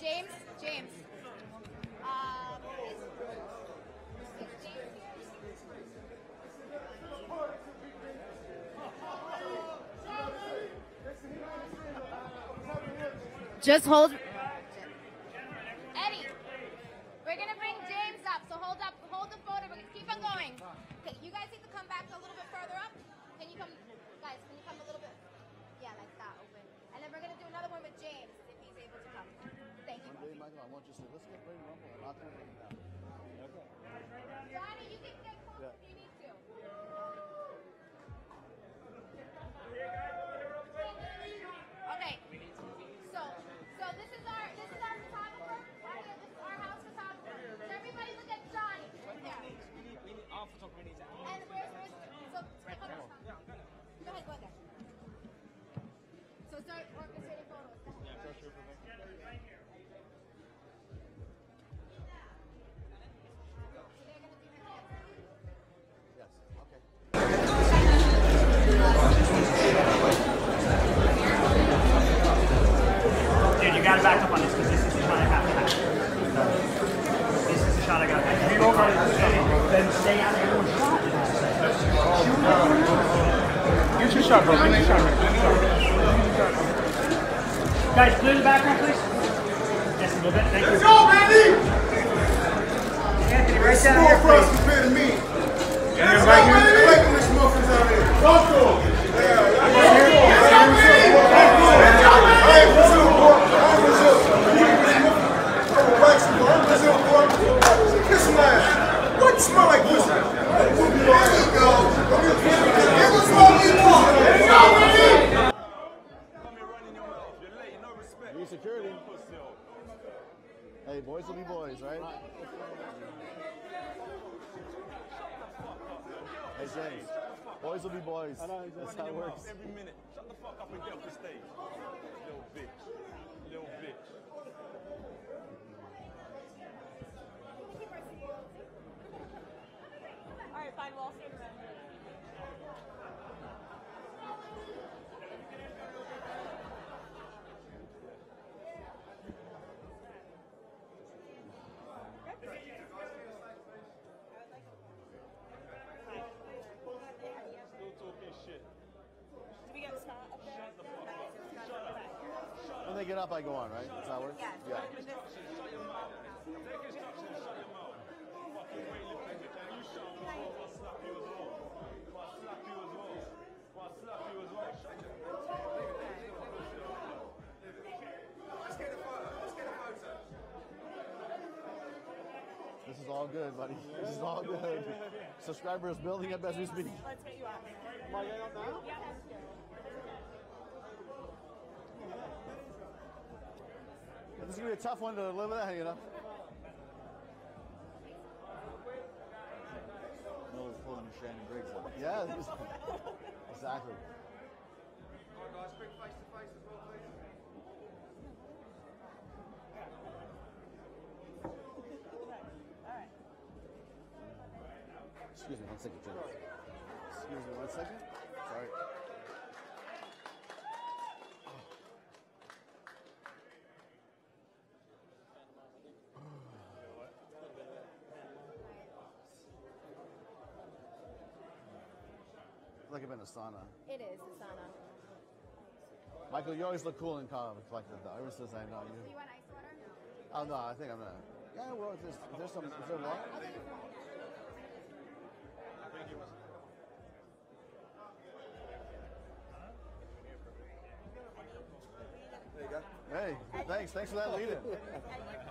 James, James. Um? Just hold. Eddie, we're gonna bring James up. So hold up, hold the photo. We're gonna keep on going. Okay, you guys need to come back a little bit further up. Can you come, guys? Can you come a little bit? Yeah, like that, open. And then we're gonna do another one with James if he's able to come. Thank you. One day, Michael, I want you to say, let's get Rumble not throw it down. Johnny, you can get close Yeah. Get your shot, bro. Get your shot, man. Get your shot. Guys, clear the background, please. Yes, a little bit. Thank you. Go, baby! Anthony, right down here, for us please. compared to me. Let's go, baby! Like them rich muffins out here. Talk to 'em. Yeah, yeah. Let's go, baby! Let's go. I ain't Brazil, boy. I'm Brazil. I'm a waxy boy. I'm Brazil, boy. Kiss some ass. What? Smell like pussy. There you go. It was only one. Let's go, baby! Be security. Hey, boys will be boys, right? Hey, James. Boys will be boys. That's how it works. Every minute. Shut the fuck up and get off the stage. Little bitch. Little bitch. All right, fine. We'll all stand around here. Still talking shit. Do we get Scott up there? When they get up, I go on, right? That's how it works? Yeah. This is all good, buddy. This is all good. Subscribers building up as we speak. Let's get you out. This is gonna be a tough one to live with that, you know. Noah's pulling a Shannon Briggs out. Yeah, this- exactly. Excuse me one second, Jim. Excuse me one second. Sorry. Like I've been a sauna. It is the sauna. Michael, you always look cool and calm and collected though. Ever since I know Do you. you want ice water? Oh no, I think I'm gonna. Yeah, well, there's, there's some. Is there water? Hey, thanks. Thanks for that lead in.